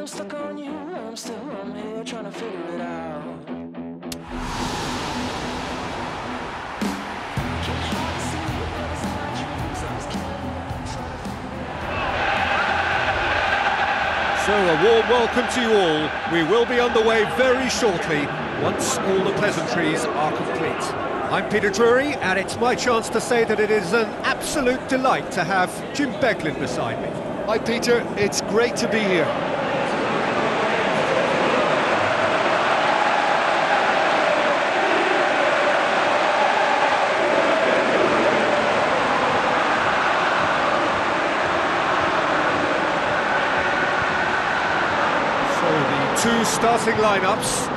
I'm stuck on you. I'm still I'm here trying to figure it out. Can't hardly see what is in my dreams. I'm just killing, trying to figure So a warm welcome to you all. We will be underway very shortly once all the pleasantries are complete. I'm Peter Drury and it's my chance to say that it is an absolute delight to have Jim Beglin beside me. Hi Peter, it's great to be here. So the two starting lineups.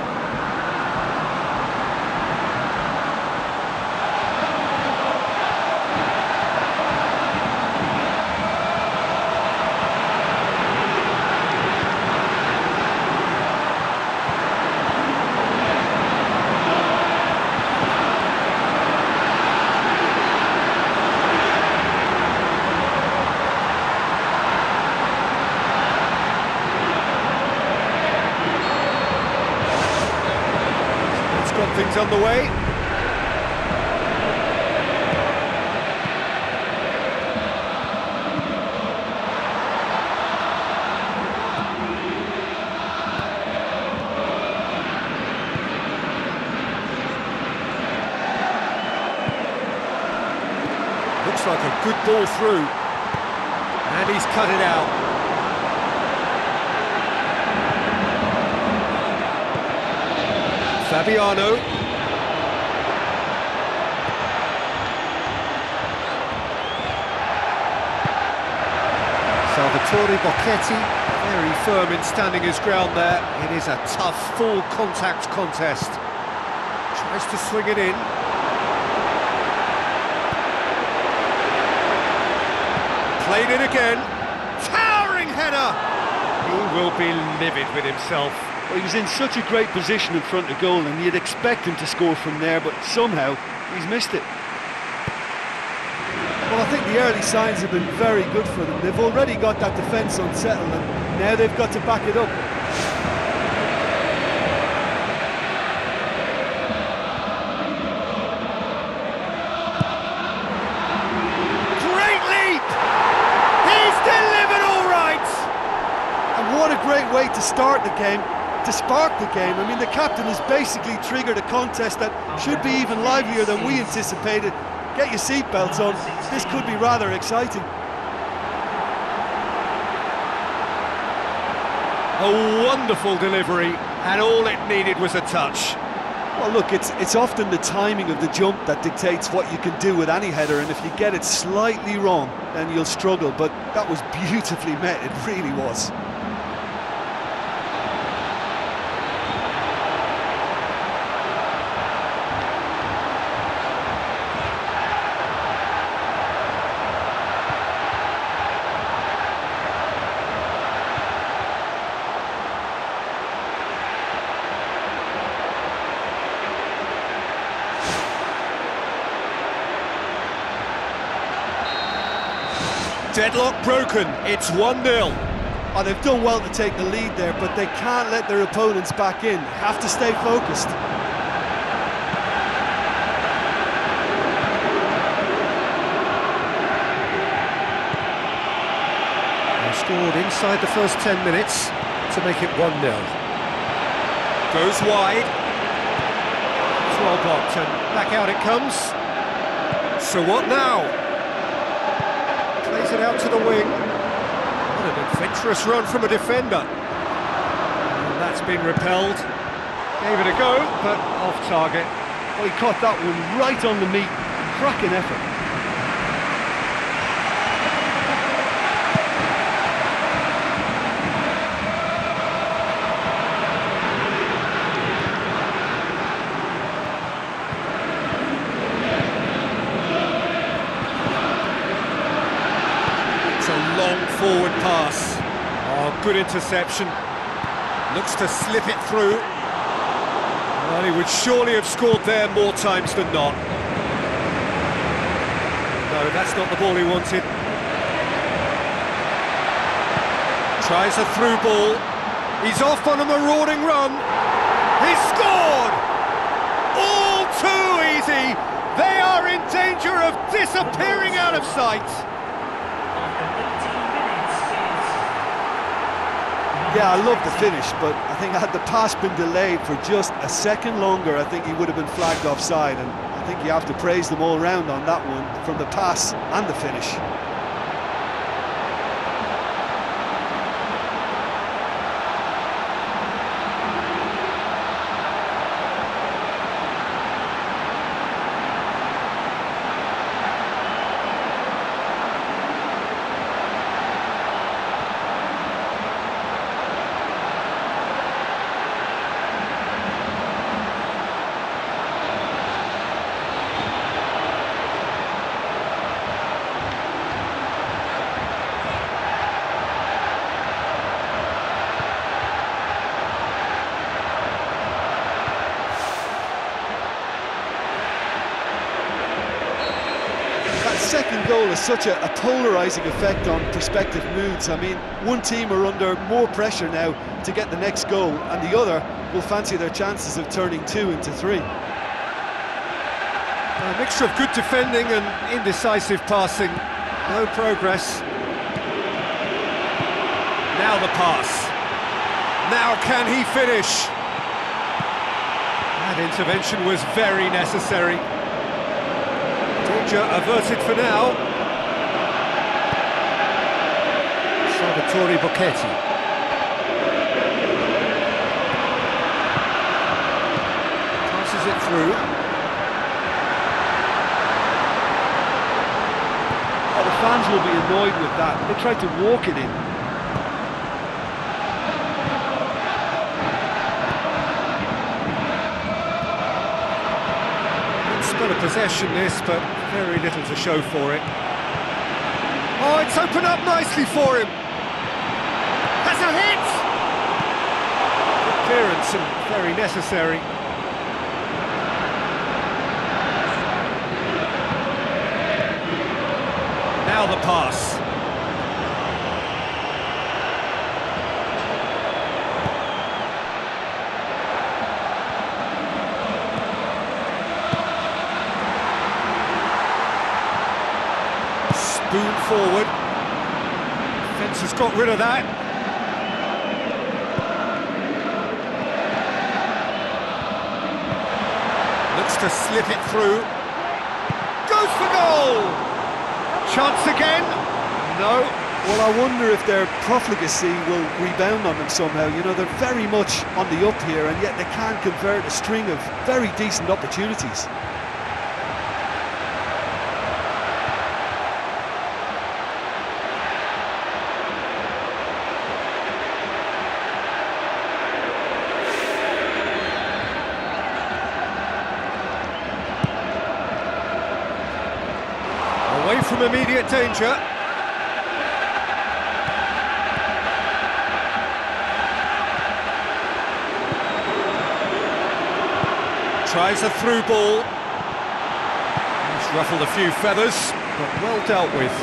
It's got things underway. Looks like a good ball through. And he's cut it out. Fabiano. Salvatore Bocchetti, very firm in standing his ground there. It is a tough, full contact contest. Tries to swing it in. Played it again. Towering header! He will be livid with himself. Well, he was in such a great position in front of goal and you'd expect him to score from there, but somehow he's missed it. Well, I think the early signs have been very good for them. They've already got that defence unsettled and now they've got to back it up. Great leap! He's delivered all right! And what a great way to start the game, to spark the game. I mean, the captain has basically triggered a contest that should be even livelier than we anticipated. Get your seatbelts on. This could be rather exciting. A wonderful delivery, and all it needed was a touch. Well, look, it's it's often the timing of the jump that dictates what you can do with any header, and if you get it slightly wrong, then you'll struggle. But that was beautifully met, it really was. Deadlock broken, it's 1 0. Oh, they've done well to take the lead there, but they can't let their opponents back in. Have to stay focused. They scored inside the first 10 minutes to make it 1 0. Goes wide. It's well blocked, and back out it comes. So what now? It out to the wing. What an adventurous run from a defender. And that's been repelled. Gave it a go, but off target. Well, he caught that one right on the meat. Cracking effort. It's a long forward pass. Oh, good interception. Looks to slip it through. Well, he would surely have scored there more times than not. No, that's not the ball he wanted. Tries a through ball. He's off on a marauding run. He's scored! All too easy. They are in danger of disappearing out of sight. Yeah, I love the finish, but I think had the pass been delayed for just a second longer, I think he would have been flagged offside. And I think you have to praise them all round on that one, from the pass and the finish. That second goal has such a, a polarising effect on prospective moods. I mean, one team are under more pressure now to get the next goal, and the other will fancy their chances of turning two into three. A mixture of good defending and indecisive passing. No progress. Now the pass. Now can he finish? That intervention was very necessary. Danger averted for now. Salvatore Bocchetti. Passes it through. Oh, the fans will be annoyed with that. They tried to walk it in. Spell of possession this, but very little to show for it. Oh, it's opened up nicely for him. Hit! Clearance and very necessary. Now the pass. Spoon forward. Fence has got rid of that. To slip it through. Goes for goal! Chance again? No. Well, I wonder if their profligacy will rebound on them somehow. You know, they're very much on the up here, and yet they can't convert a string of very decent opportunities. Away from immediate danger. Tries a through ball. He's ruffled a few feathers, but well dealt with.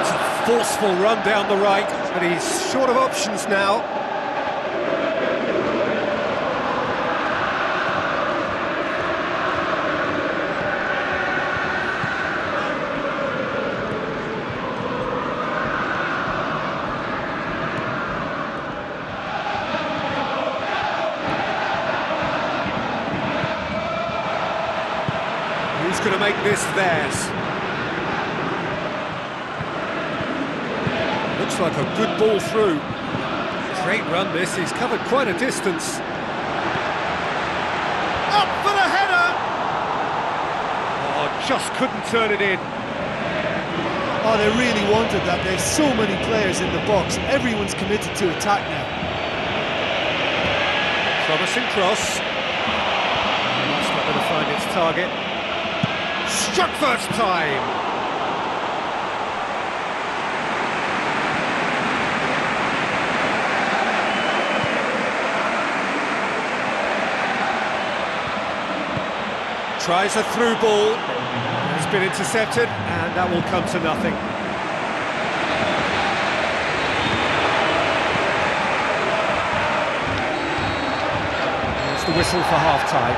It's a forceful run down the right, but he's short of options now. Who's going to make this theirs? Looks like a good ball through. Great run this, he's covered quite a distance. Up for the header! Oh, just couldn't turn it in. Oh, they really wanted that. There's so many players in the box. Everyone's committed to attack now. Promising cross. That's not going to find its target struck first time. Tries a through ball. It's been intercepted, and that will come to nothing. It's the whistle for half-time.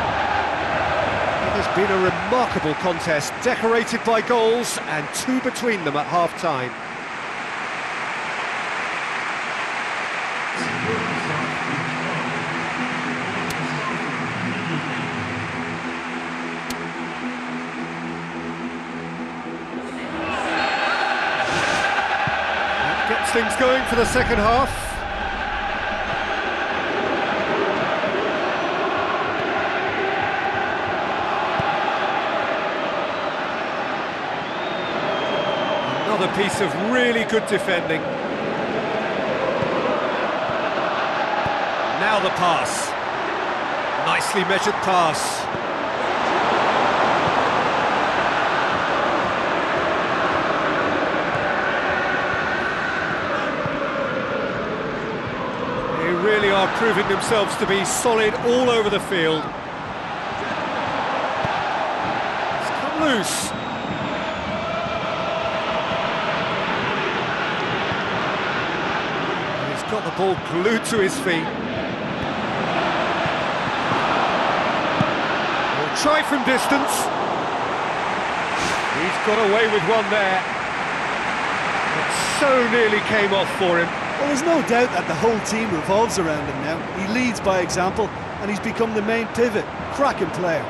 It has been a remarkable contest, decorated by goals and two between them at half-time. Gets things going for the second half. Piece of really good defending. Now the pass. Nicely measured pass. They really are proving themselves to be solid all over the field. It's come loose. And He's got the ball glued to his feet. Will try from distance. He's got away with one there. It so nearly came off for him. Well, there's no doubt that the whole team revolves around him now. He leads by example, and he's become the main pivot. Cracking player.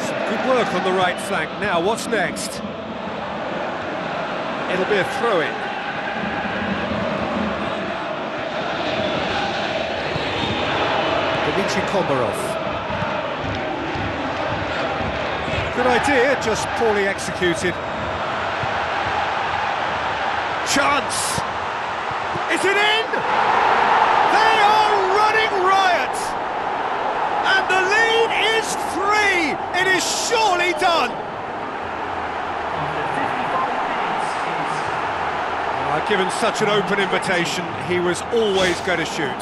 Some on the right flank. Now, what's next? It'll be a throw-in. Dmitry Kombarov. Good idea, just poorly executed. Chance! Is it in? They are running riot! And the lead is three! It is surely done! Uh, given such an open invitation, he was always going to shoot.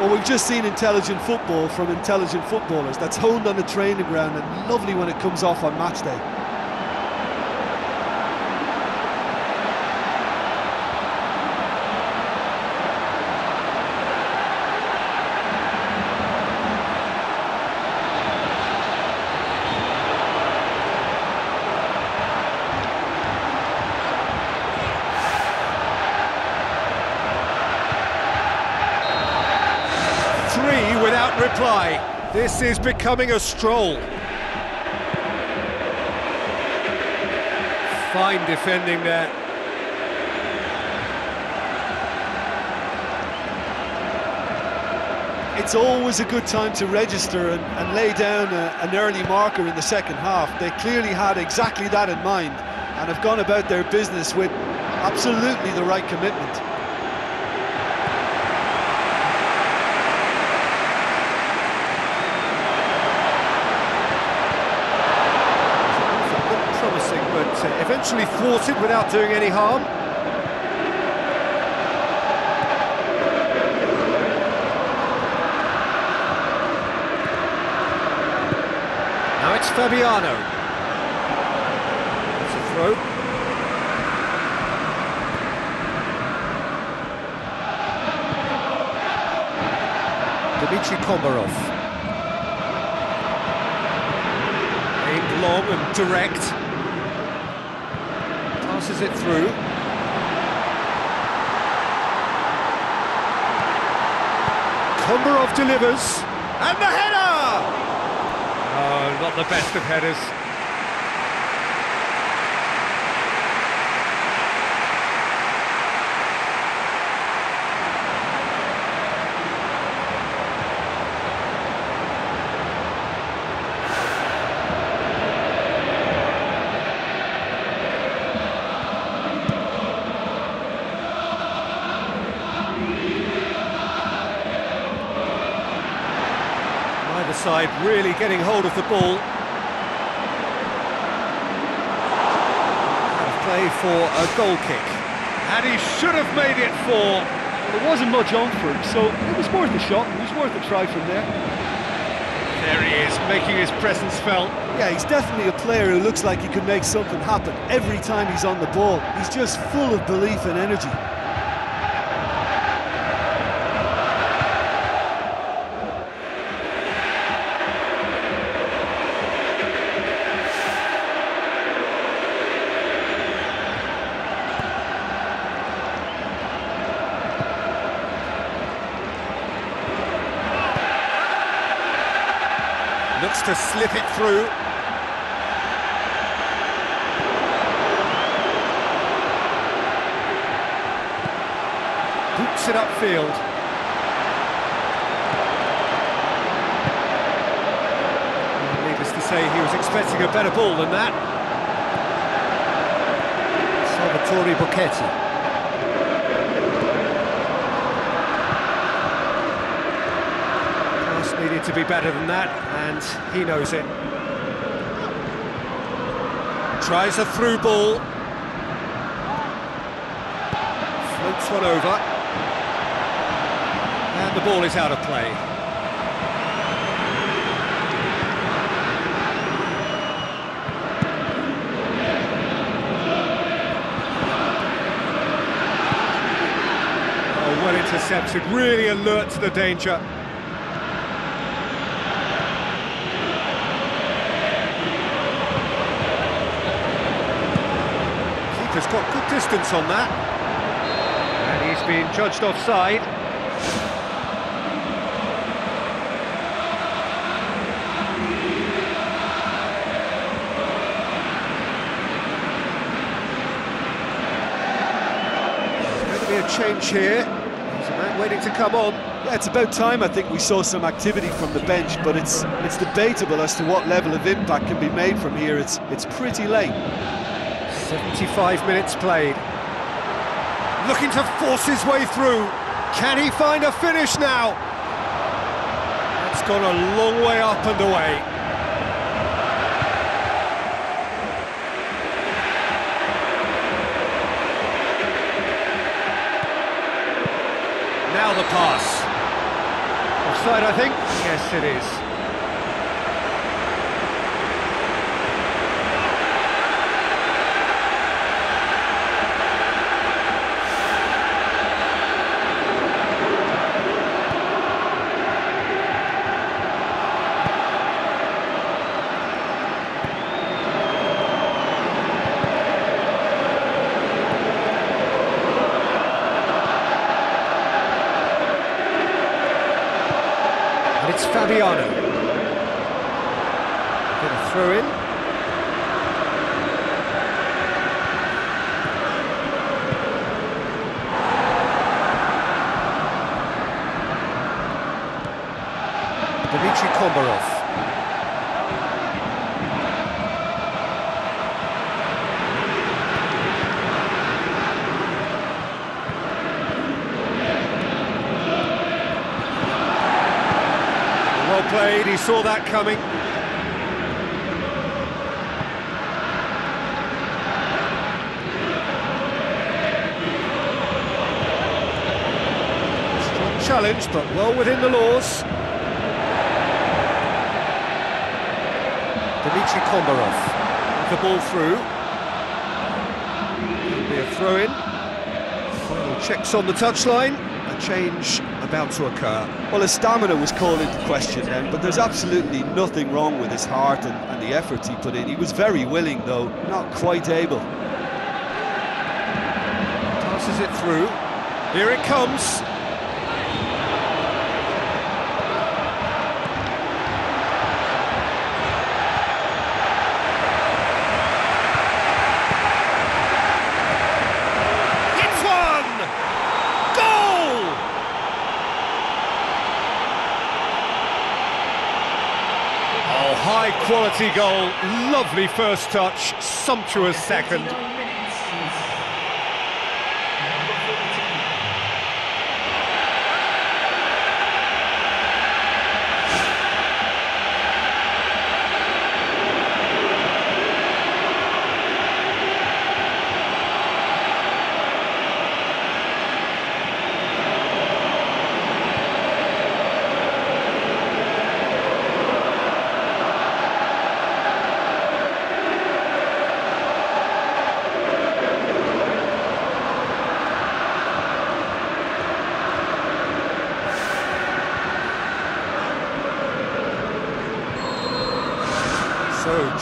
Well, we've just seen intelligent football from intelligent footballers. That's honed on the training ground and lovely when it comes off on match day. Without reply. This is becoming a stroll. Fine defending there. It's always a good time to register and, and lay down a, an early marker in the second half. They clearly had exactly that in mind and have gone about their business with absolutely the right commitment. Looked promising, but uh, eventually thwarted without doing any harm. Now it's Fabiano. It's a throw. Dmitry Kombarov. Aimed long and direct. Passes it through. Kombarov delivers. And the header! Oh, not the best of headers. Getting hold of the ball. Play for a goal kick. And he should have made it four. There wasn't much on for him, so it was worth a shot. It was worth a try from there. There he is, making his presence felt. Yeah, he's definitely a player who looks like he could make something happen every time he's on the ball. He's just full of belief and energy. Slip it through. Boots it upfield. Needless to say, he was expecting a better ball than that. Salvatore Bocchetti. Needed to be better than that, and he knows it. Tries a through ball. Floats one over. And the ball is out of play. Oh, well intercepted, really alert to the danger. Keeper's got good distance on that. And he's being judged offside. There's going to be a change here. There's a man waiting to come on. Yeah, it's about time I think we saw some activity from the bench, but it's it's debatable as to what level of impact can be made from here. It's it's pretty late. 75 minutes played. Looking to force his way through. Can he find a finish now? That's gone a long way up and away. Now the pass. Offside, I think? Yes, it is. And it's Fabiano. Going to throw in. Dmitry Kombarov. Well played, he saw that coming. Challenge, but well within the laws. Dmitry Kombarov the ball through. It'll be a throw-in. Final checks on the touchline. A change about to occur. Well, his stamina was called into question then, but there's absolutely nothing wrong with his heart and, and the efforts he put in. He was very willing, though, not quite able. Passes it through. Here it comes. It's one! Goal! Oh, goal. Lovely first touch. Sumptuous second.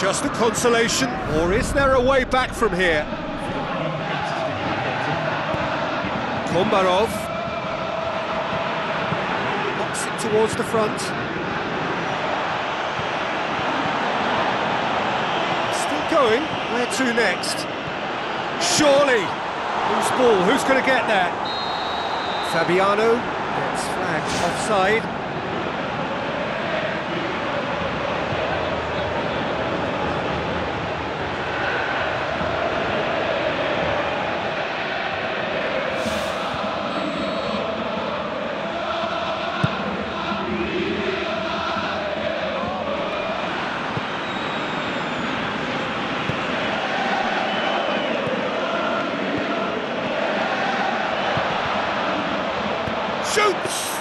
Just a consolation, or is there a way back from here? Kombarov knocks it towards the front. Still going. Where to next? Surely. Who's ball? Who's going to get that? Fabiano gets flagged offside. Shoots!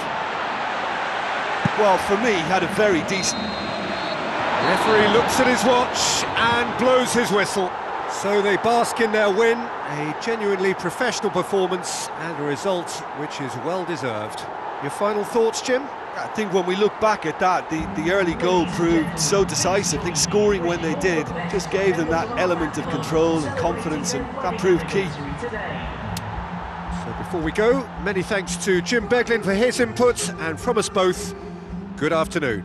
Well, for me, he had a very decent. Referee looks at his watch and blows his whistle. So they bask in their win, a genuinely professional performance and a result which is well deserved. Your final thoughts, Jim? I think when we look back at that, the, the early goal proved so decisive. I think scoring when they did just gave them that element of control and confidence, and that proved key. Before we go, many thanks to Jim Beglin for his input, and from us both, good afternoon.